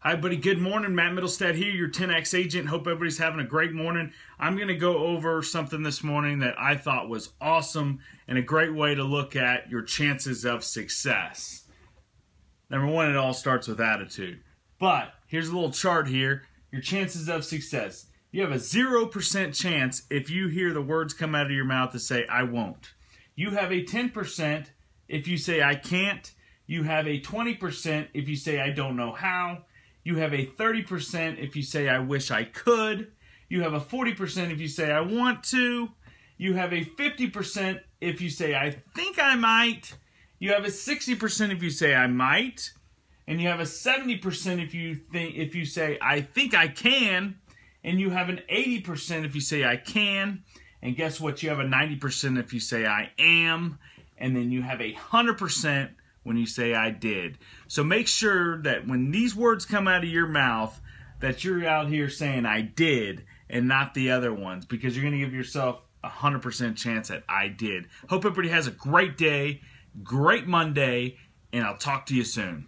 Hi, buddy. Good morning. Matt Mittelstadt here, your 10X agent. Hope everybody's having a great morning. I'm going to go over something this morning that I thought was awesome and a great way to look at your chances of success. Number one, it all starts with attitude. But here's a little chart here your chances of success. You have a 0% chance if you hear the words come out of your mouth to say, I won't. You have a 10% if you say, I can't. You have a 20% if you say, I don't know how. You have a 30% if you say, I wish I could. You have a 40% if you say, I want to. You have a 50% if you say, I think I might. You have a 60% if you say, I might. And you have a 70% if you think if you say, I think I can. And you have an 80% if you say, I can. And guess what? You have a 90% if you say, I am. And then you have a 100% when you say I did. So make sure that when these words come out of your mouth, that you're out here saying I did and not the other ones because you're going to give yourself a 100% chance that I did. Hope everybody has a great day, great Monday, and I'll talk to you soon.